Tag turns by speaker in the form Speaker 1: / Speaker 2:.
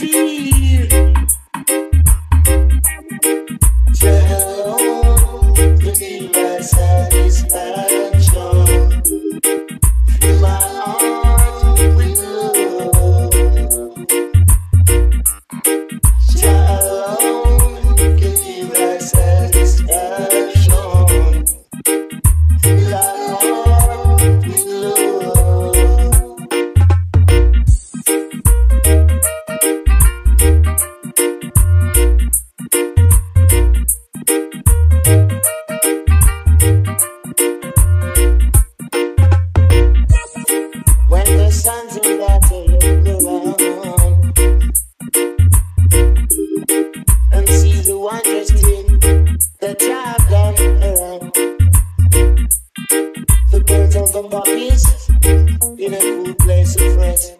Speaker 1: feel. Give satisfaction. My with love. Give satisfaction. My with love. the birds on the puppies in a cool place of rest.